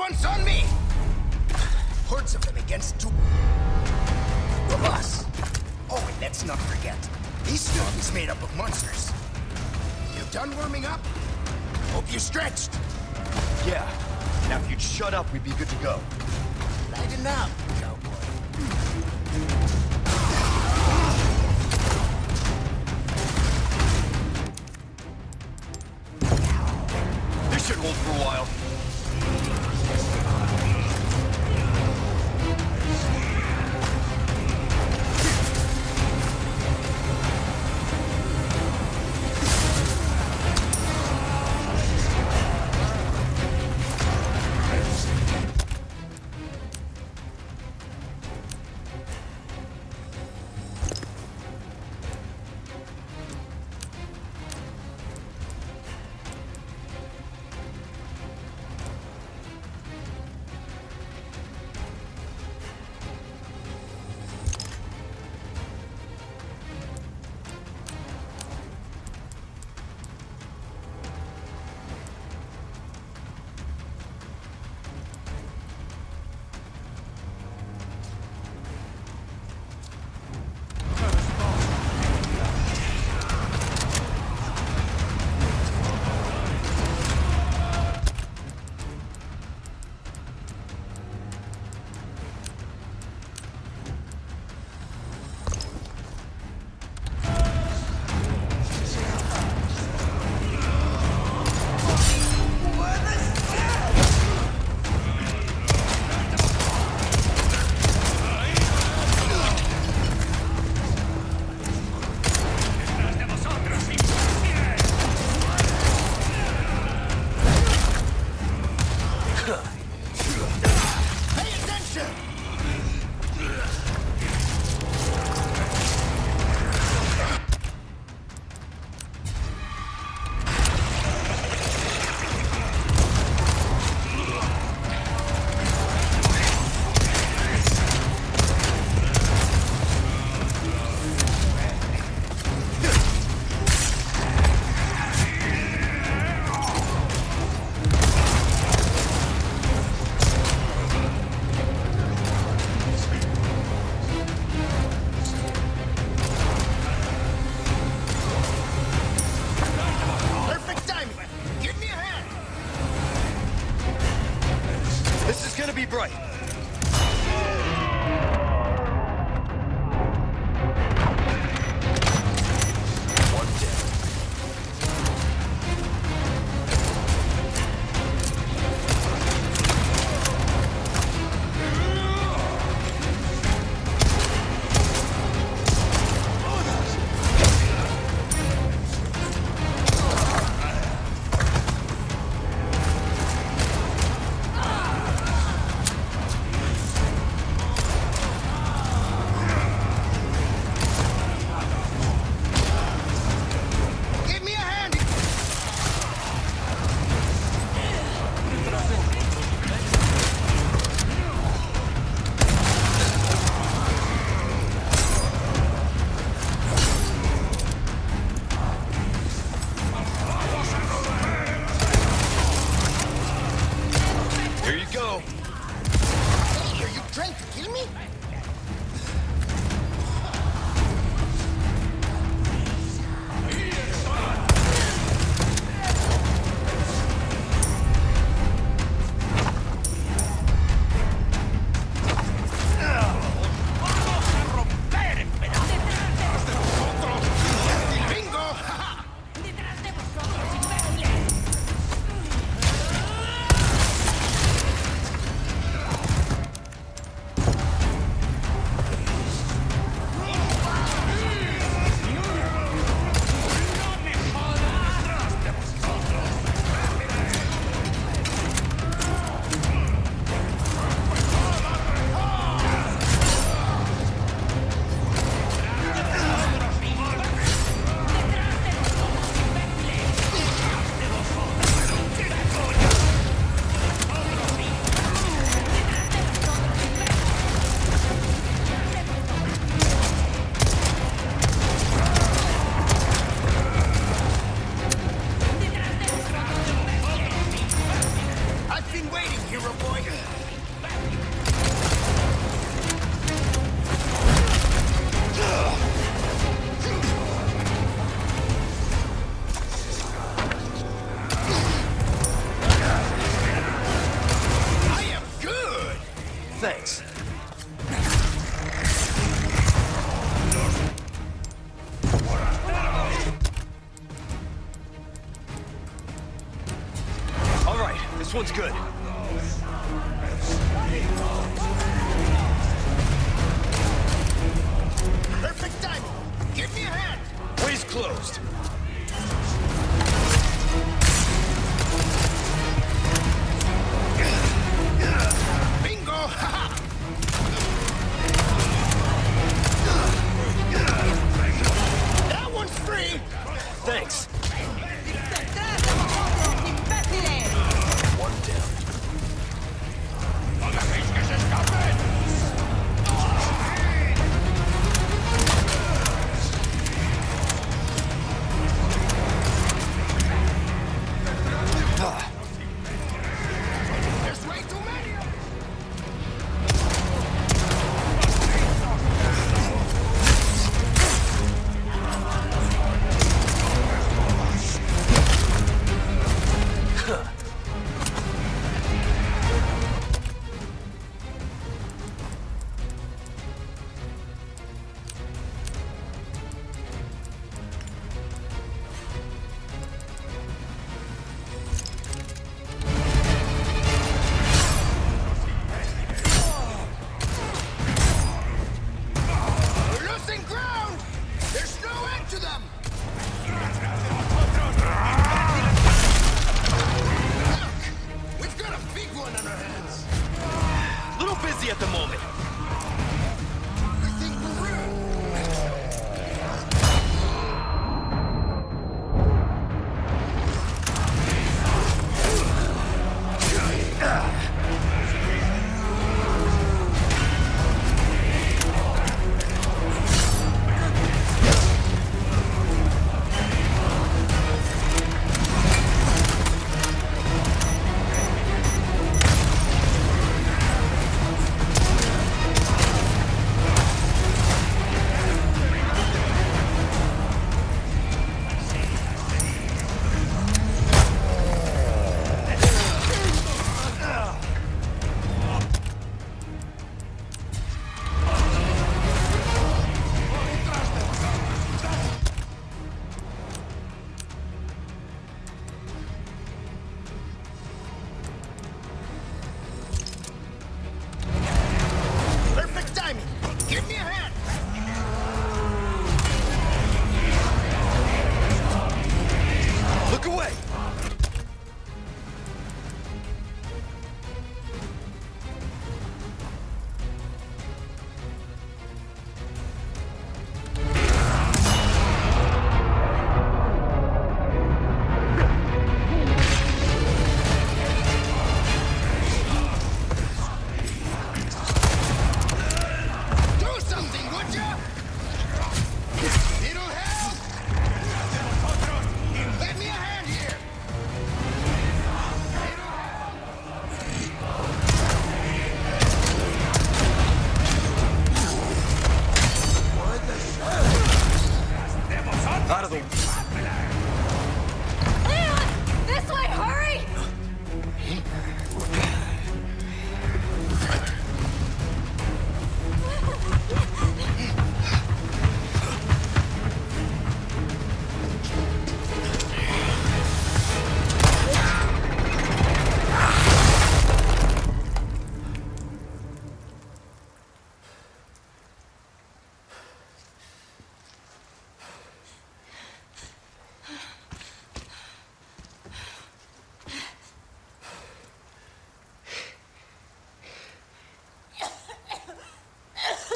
one's on me! Hordes of them against two of us. Oh, and let's not forget, this these is made up of monsters. You done warming up? Hope you stretched. Yeah. Now if you'd shut up, we'd be good to go. Lighten up, cowboy. This should hold for a while. be bright. Good.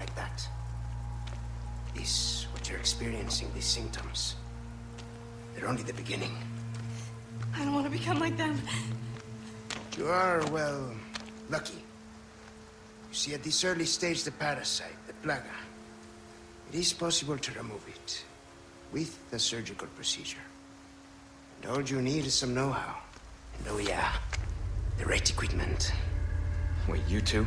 like that. This, what you're experiencing, these symptoms, they're only the beginning. I don't want to become like them. You are, well, lucky. You see, at this early stage, the parasite, the plaga, it is possible to remove it with a surgical procedure. And all you need is some know-how. And oh yeah, the right equipment. to. Wait, you too?